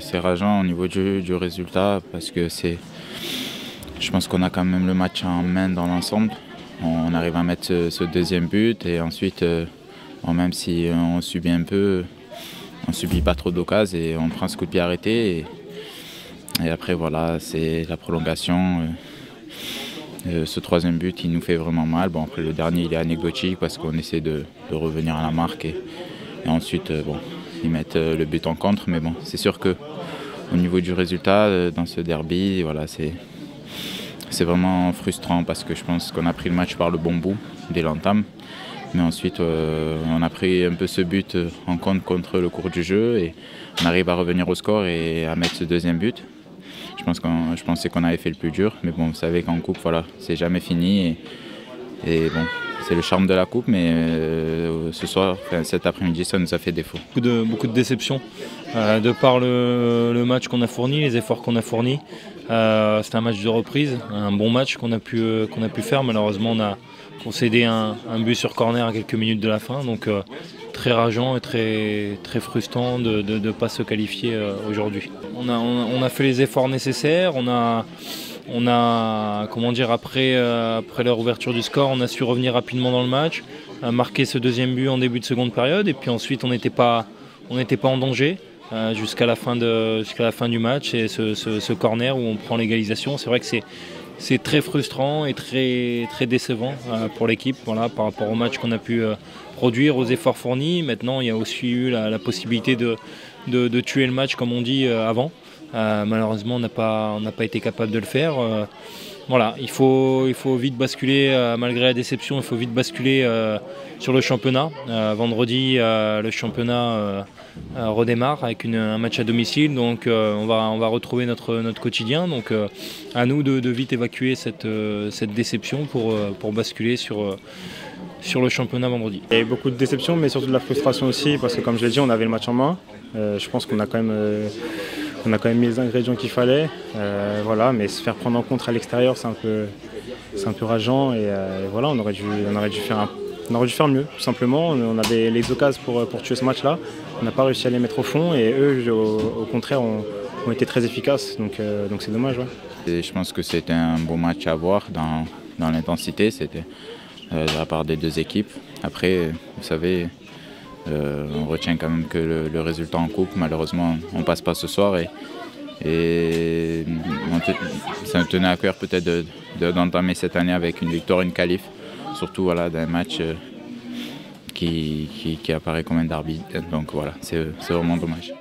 C'est rageant au niveau du, du résultat parce que c'est, je pense qu'on a quand même le match en main dans l'ensemble. On arrive à mettre ce, deuxième but et ensuite, euh, même si on subit un peu, on subit pas trop d'occasions et on prend ce coup de pied arrêté. Et, après voilà, c'est la prolongation. euh, euh, ce troisième but, il nous fait vraiment mal. Bon, après le dernier, il est anecdotique parce qu'on essaie de, de revenir à la marque et, ensuite, bon, ils mettent euh, le but en contre. Mais bon, c'est sûr que au niveau du résultat euh, dans ce derby, voilà, c'est c'est vraiment frustrant parce que je pense qu'on a pris le match par le bon bout dès l'entame. Mais ensuite, euh, on a pris un peu ce but en compte contre le cours du jeu et on arrive à revenir au score et à mettre ce deuxième but. Je, pense qu'on, je pensais qu'on avait fait le plus dur, mais bon, vous savez qu'en coupe, voilà, c'est jamais fini. Et, et bon, c'est le charme de la coupe, mais euh, ce soir, cet après-midi, ça nous a fait défaut. beaucoup de, beaucoup de déceptions euh, de par le, match qu'on a fourni, les efforts qu'on a fournis. Euh, C'était un match de reprise, un bon match qu'on a, pu, euh, faire. Malheureusement, on a concédé un, but sur corner à quelques minutes de la fin. Donc, très rageant et très, frustrant de ne pas se qualifier aujourd'hui. On a, on, a- on a fait les efforts nécessaires. On a, on a, comment dire, après, euh, après leur ouverture du score, on a su revenir rapidement dans le match, euh, marquer ce deuxième but en début de seconde période, et puis ensuite on n'était pas, en danger euh, jusqu'à la fin du match et ce, corner où on prend l'égalisation. C'est vrai que c'est très frustrant et très, décevant pour l'équipe voilà, par rapport au match qu'on a pu produire, aux efforts fournis. Maintenant, il y a aussi eu la, possibilité de, tuer le match, comme on dit, avant. Euh, malheureusement, on n'a pas, été capable de le faire. Euh, voilà, il faut, vite basculer, euh, malgré la déception, il faut vite basculer sur le championnat. Vendredi, le championnat redémarre avec un match à domicile, donc on, va, retrouver notre, quotidien. Donc à nous de, vite évacuer cette, déception pour, basculer sur, sur le championnat vendredi. Il y a eu beaucoup de déceptions, mais surtout de la frustration aussi, parce que comme je l'ai dit, on avait le match en main. Je pense qu'on a quand même, on a quand même mis les ingrédients qu'il fallait. Euh, voilà, mais se faire prendre en compte à l'extérieur, c'est un peu, c'est un peu rageant. Et, euh, voilà, on aurait dû, on aurait dû faire on aurait dû faire mieux, tout simplement. On avait les occasions pour, pour tuer ce match-là. On n'a pas réussi à les mettre au fond, et eux, au, contraire, ont, été très efficaces. Donc, euh, donc c'est dommage. je pense que c'était un beau match à voir dans, dans l'intensité, c'était de la part des deux équipes. Après, vous savez, euh, on retient quand même que le, résultat en coupe, malheureusement, on passe pas ce soir et, ça nous tenait à cœur peut-être de- de- d'entamer cette année avec une victoire, une qualif, surtout voilà, d'un match euh, qui, qui, qui apparaît comme un derby. Donc voilà, c'est vraiment dommage.